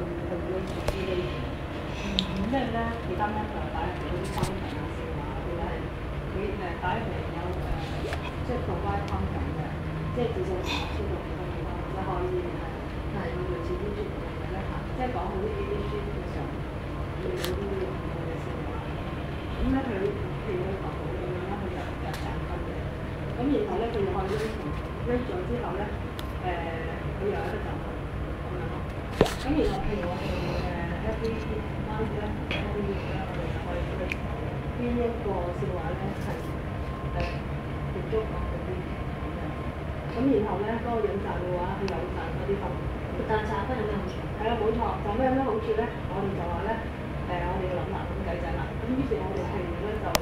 以去咗做呢啲。咁即係咧，其他咧就打入嚟嗰啲方程啊、笑話嗰啲咧係佢誒打入嚟有誒，即係 provide content 嘅，即係自信學書讀幾多幾多，或者可以係類似 YouTube 咁樣咧嚇，即係講好啲 A B C 嘅時候，要嗰啲唔同嘅笑話。咁咧佢譬如佢學好咁樣啦，佢就就賺分嘅。咁然後咧，佢又可以 rate 咗之後咧，咁然后譬如我哋诶一啲关于咧，一啲关咧我哋又可以去嘅呢一个笑话咧，系诶庆祝嗰啲咁样。咁然后咧，嗰个引赞嘅话，佢引赞嗰啲分，但系查分有咩好处？睇下冇错，有咩好处咧？我哋就话咧，诶，我哋要谂下咁计仔啦。咁于是我哋譬如咧就。